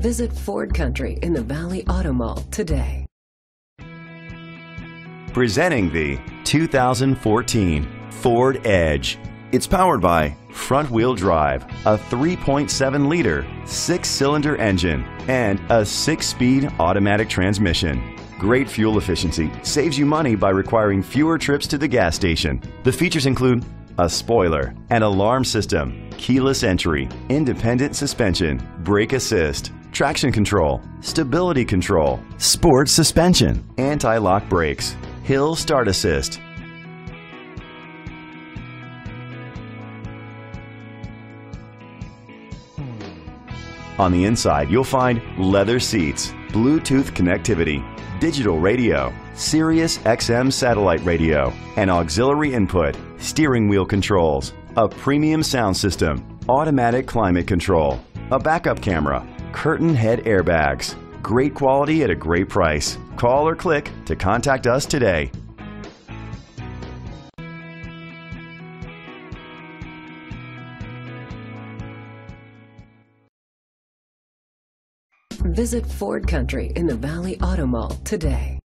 Visit Ford Country in the Valley Auto Mall today. Presenting the 2014 Ford Edge. It's powered by front wheel drive, a 3.7 liter, six cylinder engine, and a six speed automatic transmission. Great fuel efficiency saves you money by requiring fewer trips to the gas station. The features include a spoiler, an alarm system, keyless entry, independent suspension, brake assist, traction control, stability control, sport suspension, anti-lock brakes, hill start assist. On the inside, you'll find leather seats, Bluetooth connectivity, digital radio, Sirius XM satellite radio, an auxiliary input, steering wheel controls, a premium sound system, automatic climate control, a backup camera, curtain head airbags. Great quality at a great price. Call or click to contact us today. Visit Ford Country in the Valley Auto Mall today.